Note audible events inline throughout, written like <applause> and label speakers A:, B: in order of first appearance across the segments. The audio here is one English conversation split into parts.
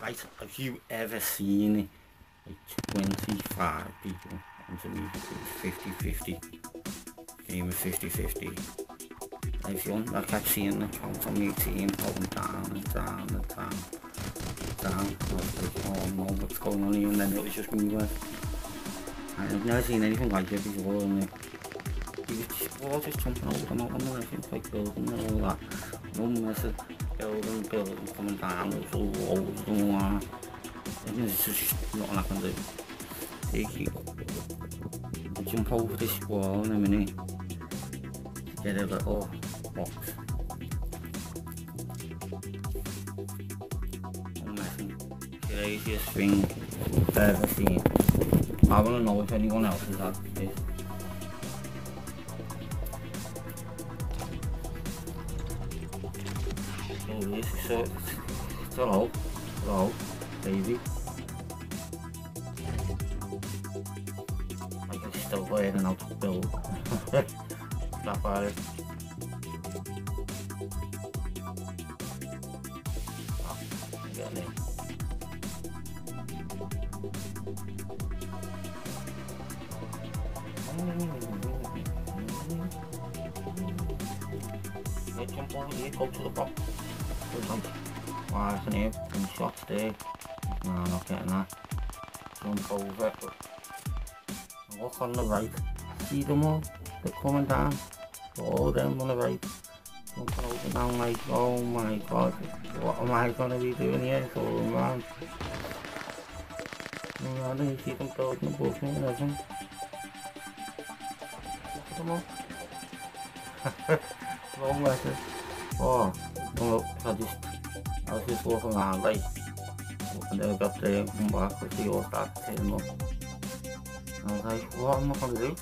A: Right, have you ever seen like 25 people underneath it 50-50 game of 50-50 everyone I kept seeing the count on my team. Going down and down and down. Down I was like oh no what's going on here. And then it was just me left I've never seen anything like it before and he was just, all just jumping over the mountain and everything like building and all that no message building, building, coming down, it was all walls and all that. And there's just nothing I can do. Take it. Jump over this wall in a minute. Get a little box. I'm messing. Craziest thing I've ever seen. I want to know if anyone else has had this. English, so hello, hello, baby. I can still go in and out of build. Stuff at it. Oh, get in. Let's jump over here, go to box. Why isn't he some shots there? No, I'm not getting that. Jump over it. Look on the right. See them all? They're coming down. All them on the right. Jumping over down like, oh my god. What am I gonna be doing here? So around. Around and you see them building above me and everything. Look at them all. <laughs> Long letters. Oh. Look, I just, I was just walking around like, and then I got there and come back with the all start turning up. And I was like, what am I gonna do?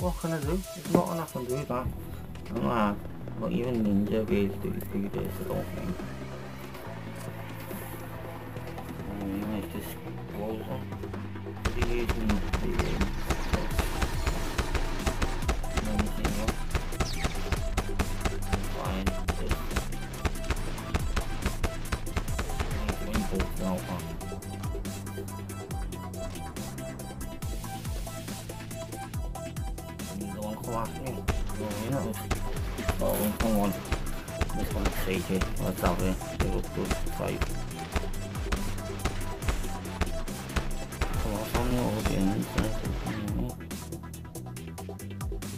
A: What can I do? There's nothing I can do that. I'm not, even ninja be able to do, this, I don't think. Um, it just rolls on. 哦，很好后。哇，嗯，没有，哦，我看我，我从谁去？我找的，这个不发育。我后面我别人在这边，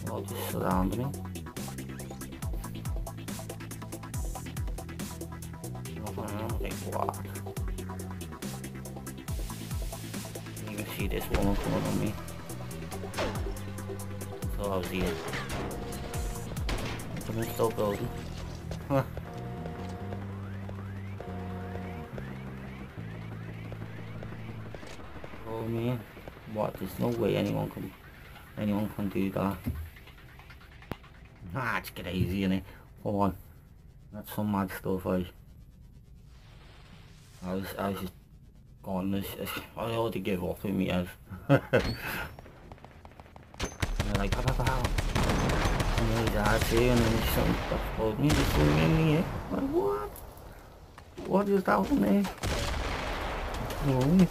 A: 哦，是啊，这边。然后反正得挂。See this woman coming on me. So I was here. I'm still building. Huh. Oh what? There's no way anyone can, anyone can do that. Ah, it's crazy, innit? Come on, that's some mad stuff. I, I was, I was just gone. This, I ought to give up in me head. they're <laughs> like, pow, pow, pow. And he's out here, and then there's some stuff me just swimming in here. Like, what? What is that one there? Oh,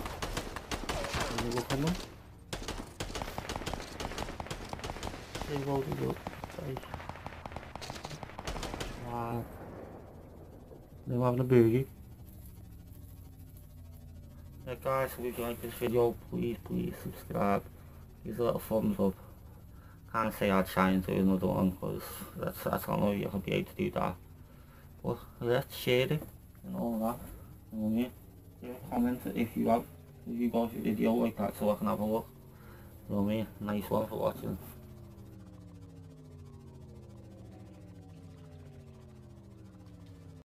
A: you look at them. They loaded up. Wow. They're having a burger. Guys, if you like this video, please, please subscribe. Give a little thumbs up can't say I'd try and do another one because that's, that's I don't know if can be able to do that. But let's share it and all that. You know what I mean? Leave a comment if you have, if you got a video like that so I can have a look. You know what I mean? Nice one for watching.